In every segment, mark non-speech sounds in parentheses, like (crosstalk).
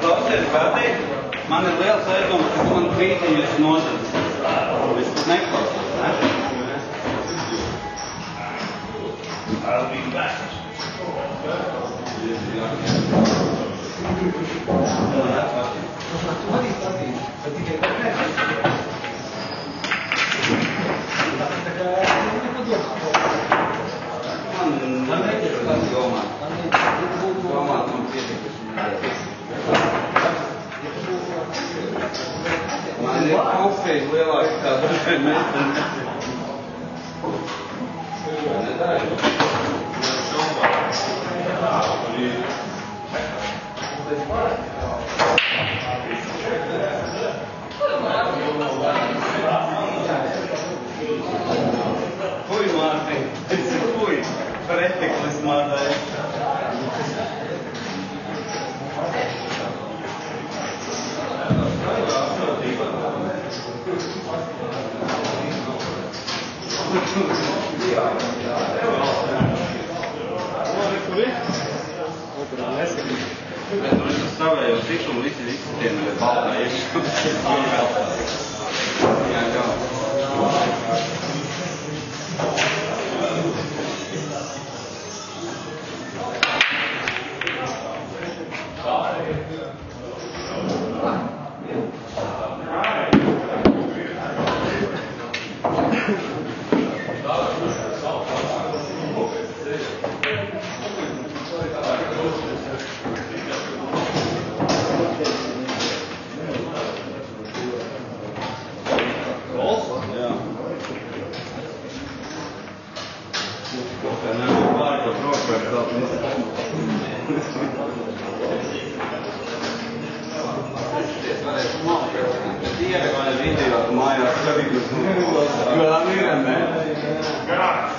Klausies, Pētī, man ir liels aizdoms, ka tu man krītiņus nodars. Es pat neklausos, ne? I'll be back. Man, man neķers tas domā. Domā, man pietikuši. Man ir augstējis lielāks kā (laughs) dažai meitenei. Entwicklung richtig, den Bauch dire con la gente ormai ho capito tutto. Io la mira a me. Grazie.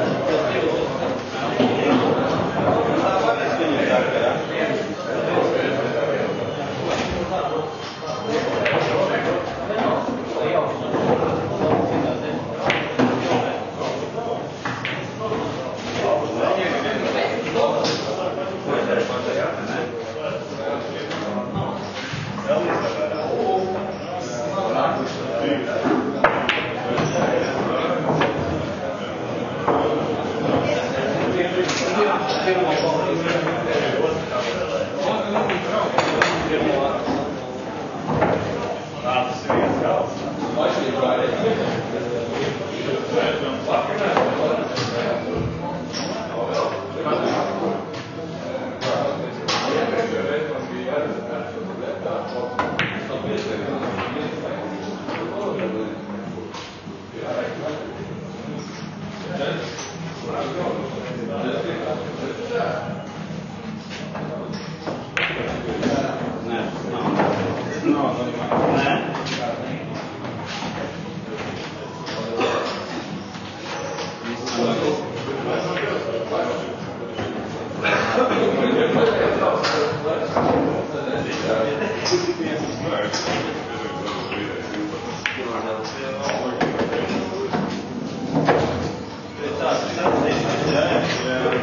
Thank you. Yeah.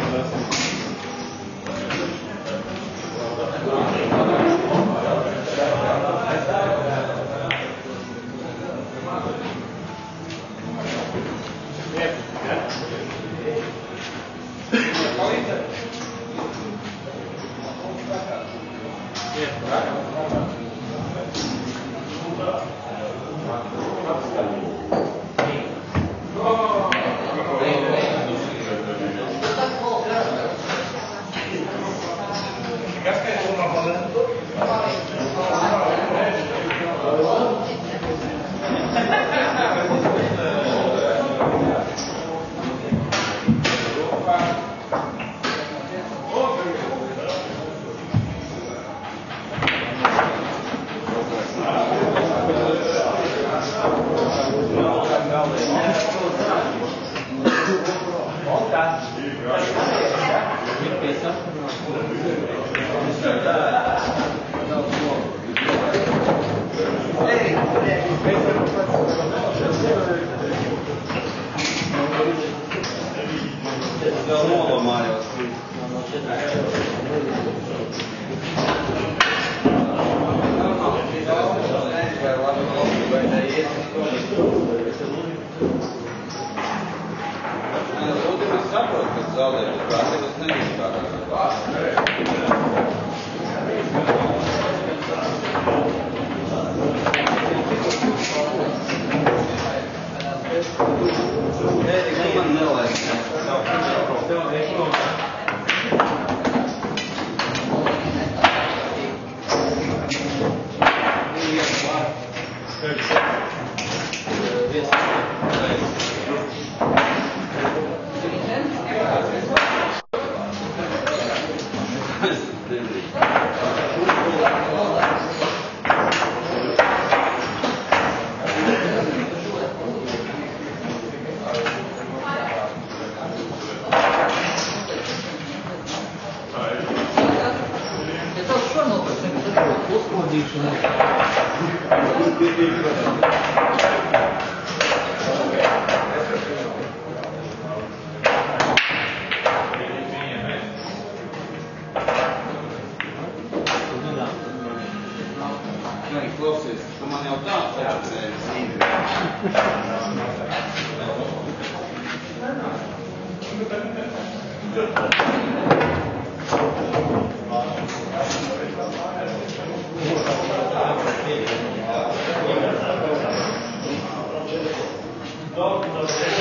Thank you. Entonces, como anotado, Thank you.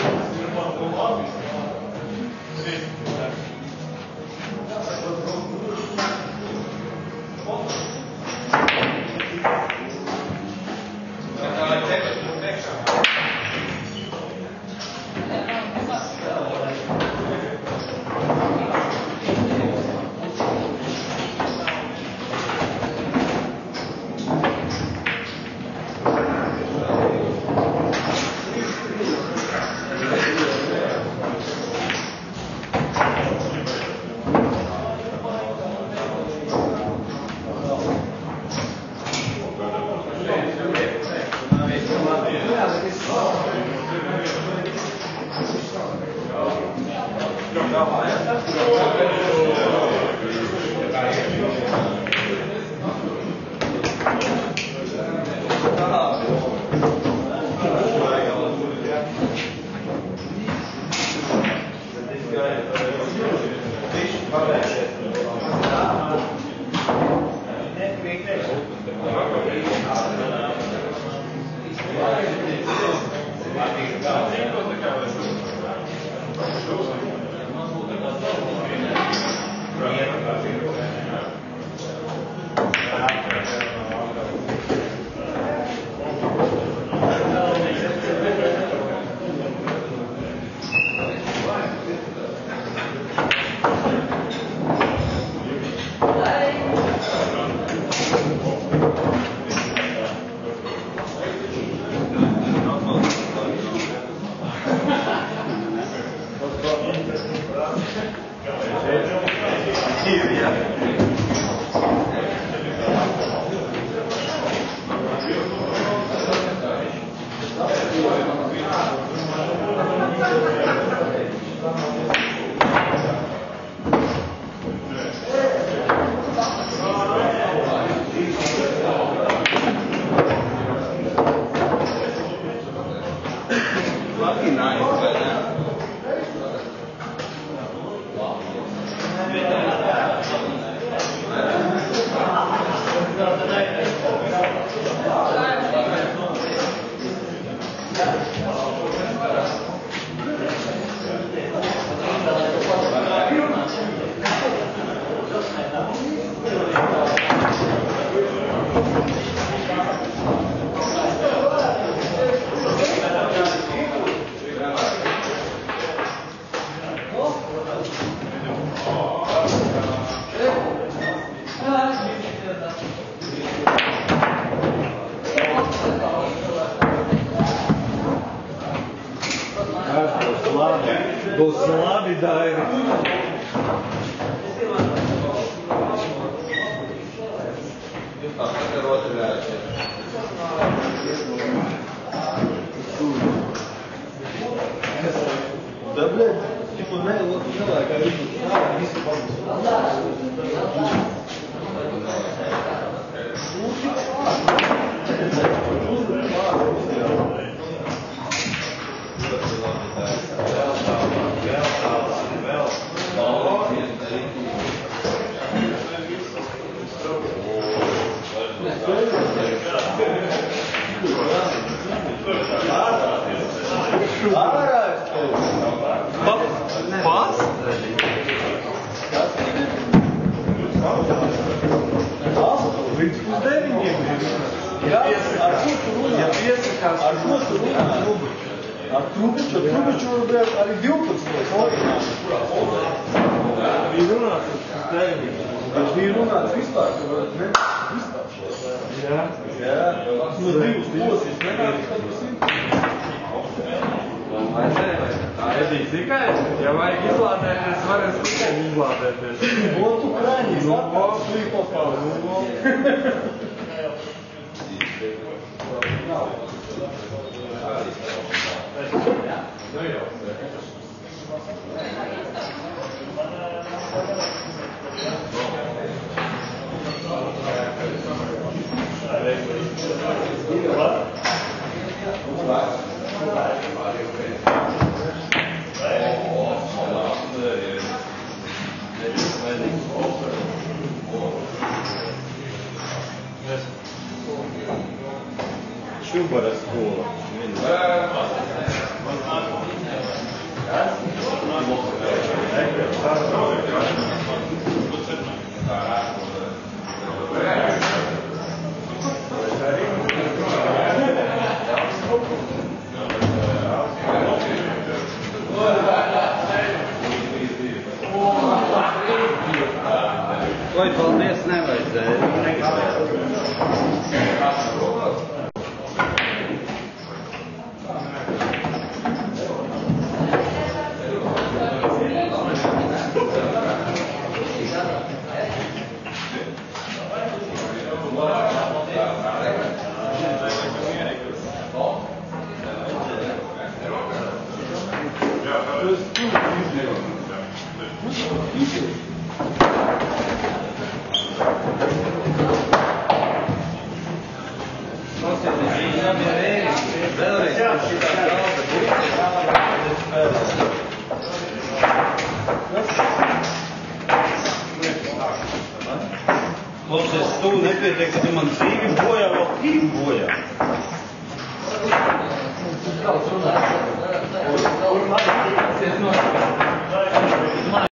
peuple, il faut mettre Ah! Ar Trubiču, ar Trubiču bija arī 12. orināšu, kurā fondā bija runāts uz tēmiem. Viņš bija runāts vispār, ka varat nemāt vispār šos. Jā. Jā. Nu divus posis nenāks, tad būs Edīs, tikai, ja vajag izlādēties, varēs tikai izlādēties. Būtu kraņi, nu, tu ir papāvis. Nav. Chuva da. Oi, paldies, nevajadzēja. Negribēju. Vēlreiz